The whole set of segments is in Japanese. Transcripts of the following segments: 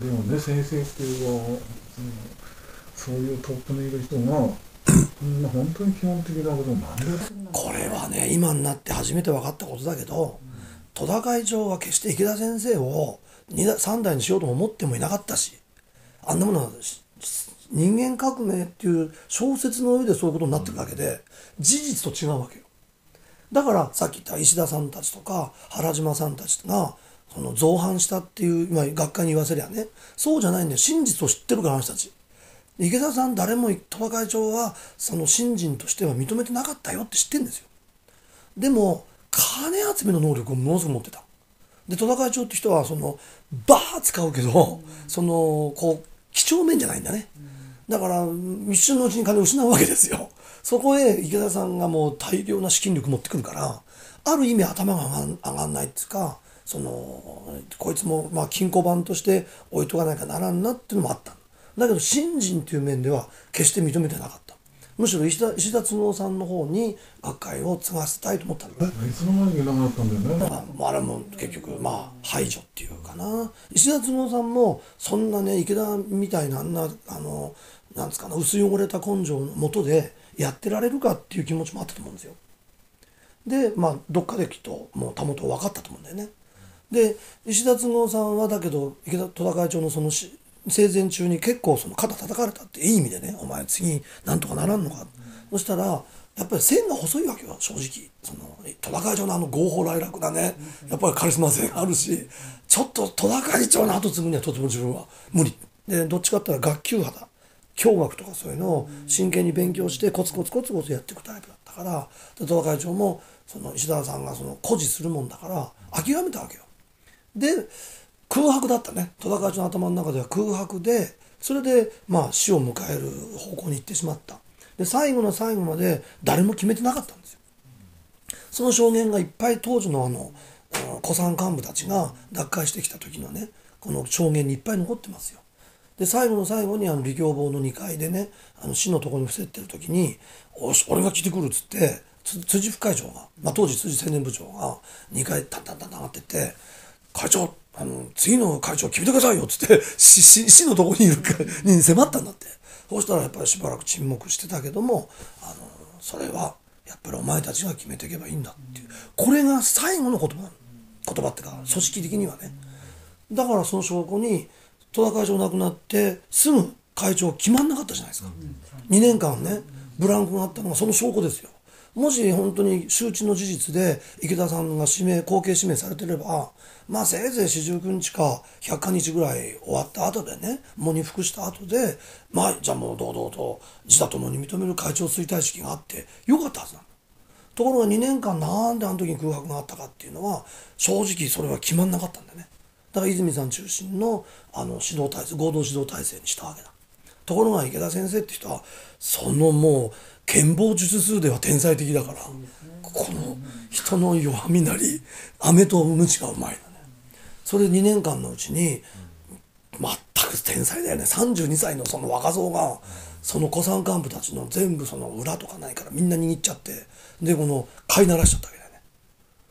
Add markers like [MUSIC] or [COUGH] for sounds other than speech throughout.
でもね先生っていうのはそういうトップにいる人がみん本当に基本的なことなんでこれはね今になって初めて分かったことだけど、戸田会長は決して池田先生を3代にしようと思ってもいなかったしあんなものは人間革命っていう小説の上でそういうことになってるだけで事実と違うわけよ。だからさっき言った石田さんたちとか原島さんたちがその造反したっていう今学会に言わせりゃね。そうじゃないんだよ。真実を知ってるからあの人たち。池田さん誰も鳥羽会長はその信心としては認めてなかったよって知ってるんですよ。でも金集めの能力をものすごく持ってた。で戸田会長って人はそのバー使うけど、そのこう几帳面じゃないんだね、だから一瞬のうちに金を失うわけですよ。そこへ池田さんがもう大量な資金力持ってくるからある意味頭が上がん上がんないっていうかそのこいつもまあ金庫番として置いとかなきゃならんなっていうのもあった。だけど信心っていう面では決して認めてなかった。むしろ石田石田都合さんの方に学会を継がせたいと思ったんだいつの間にかいなくなったんだよね？まあ、あれも結局まあ排除っていうかな。石田都合さんもそんなね池田みたいなあんなあのなんですかね薄汚れた根性のもとでやってられるかっていう気持ちもあったと思うんですよ。でまあどっかできっともうたもと分かったと思うんだよねで石田都合さんはだけど池田戸田会長のそのし生前中に結構その肩叩かれたっていい意味でねお前次なんとかならんのか、そしたらやっぱり線が細いわけよ正直。その戸田会長のあの合法来楽なねやっぱりカリスマ性があるしちょっと戸田会長の後継ぐにはとても自分は無理。でどっちかって言ったら学級派だ教学とかそういうのを真剣に勉強してコツコツコツコツやっていくタイプだったから戸田会長もその石田さんがその誇示するもんだから諦めたわけよ。で空白だったね。戸田会長の頭の中では空白でそれでまあ死を迎える方向に行ってしまった。で最後の最後まで誰も決めてなかったんですよ。その証言がいっぱい当時のあの古参幹部たちが脱会してきた時のねこの証言にいっぱい残ってますよ。で最後の最後にあの李教坊の2階でねあの死のところに伏せってる時に「おし俺が聞いてくる」っつって辻副会長が、まあ、当時辻青年部長が2階タンタンタン上がってって「会長あの次の会長決めてくださいよ」っつって [LAUGHS] 死死死のところにいるかに迫ったんだって。そうしたらやっぱりしばらく沈黙してたけどもあのそれはやっぱりお前たちが決めていけばいいんだっていう。これが最後の言葉言葉っていうか組織的にはね。だからその証拠に戸田会長亡くなってすぐ会長決まんなかったじゃないですか。2年間ねブランクがあったのがその証拠ですよもし本当に周知の事実で池田さんが指名後継指名されてればまあせいぜい四十九日か百日日ぐらい終わった後でね喪に服した後でまあじゃあもう堂々と自他ともに認める会長衰退式があってよかったはずなの。ところが2年間なんであの時に空白があったかっていうのは正直それは決まんなかったんだよね。だから泉さん中心のあの指導体制合同指導体制にしたわけだ。ところが池田先生って人はそのもう剣謀術数では天才的だから、この人の弱みなり飴と鞭がうまい。のねそれ2年間のうちに全く天才だよね。32歳のその若造がその古参幹部たちの全部その裏とかないからみんな握っちゃってでこの飼いならしちゃったわけだよね。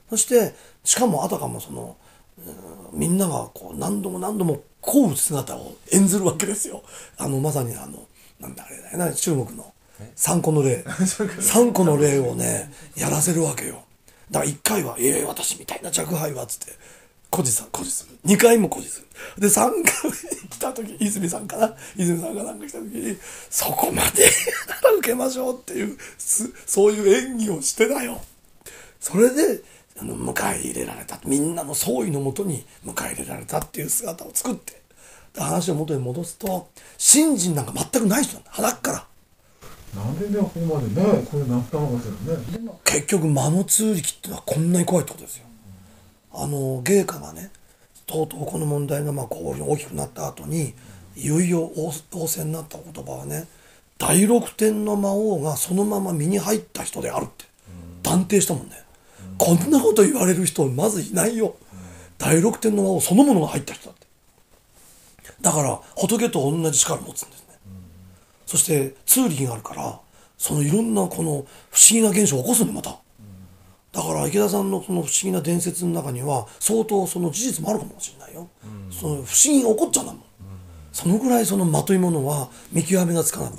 そしてしかもあたかもそのみんながこう何度も何度もこう姿を演ずるわけですよ。あのまさにあのなんだあれだよな中国の三個の例。[LAUGHS] 三個の例をねやらせるわけよ。だから1回は「ええ私みたいな若輩は」っつって。誇示さ誇示する2回も誇示するで3回来た時泉さんかな？泉さんがなんか来た時にそこまで [LAUGHS] なら受けましょうっていうすそういう演技をしてだよ。それであの迎え入れられた。みんなの総意のもとに迎え入れられたっていう姿を作って。で話を元に戻すと信心なんか全くない人なんだ。鼻っからなんでねここまでねこれなったのかしらね。結局間の通力ってのはこんなに怖いってことですよ。あの芸家がねとうとうこの問題がまあこういう大きくなった後にいよいよ応応戦になった言葉はね第六天の魔王がそのまま身に入った人であるって。断定したもんね。こんなこと言われる人まずいないよ。第六天の魔王そのものが入った人だって。だから仏と同じ力を持つんです。そして通力があるからそのいろんなこの不思議な現象を起こすのまた。だから池田さんのその不思議な伝説の中には相当その事実もあるかもしれないよ、その不思議が起こっちゃうんだもん、そのぐらいそのまといものは見極めがつかなかった。